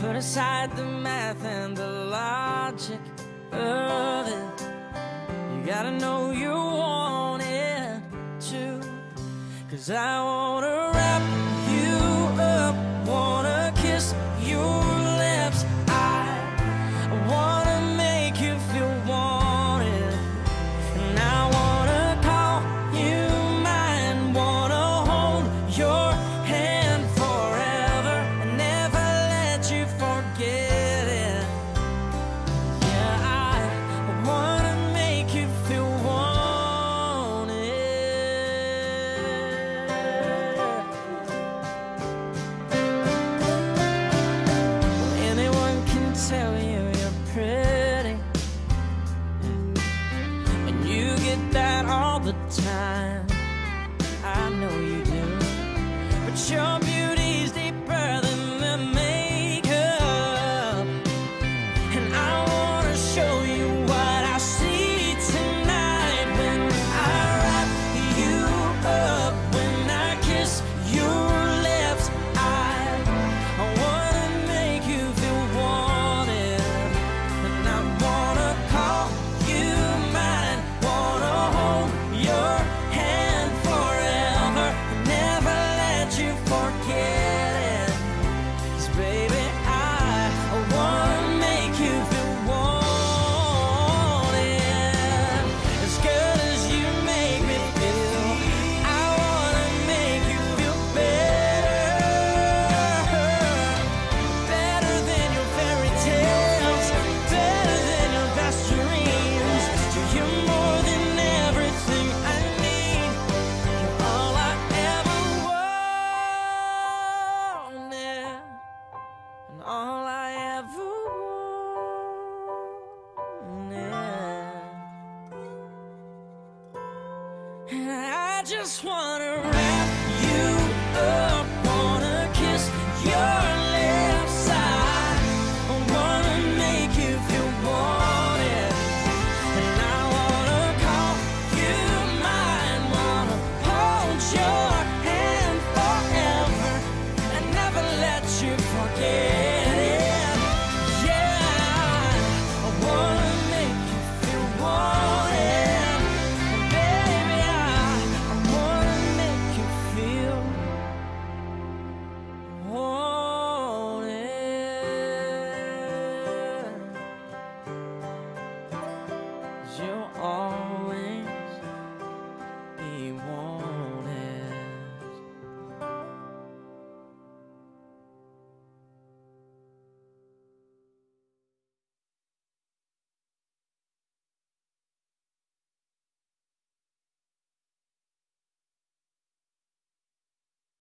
Put aside the math and the logic of it. You gotta know you want it too. Cause I wanna get that all the time. I know you do. But your beauty's I just wanna wrap you up, wanna kiss your lips. I wanna make you feel wanted. And I wanna call you mine, wanna hold your hand forever and never let you forget.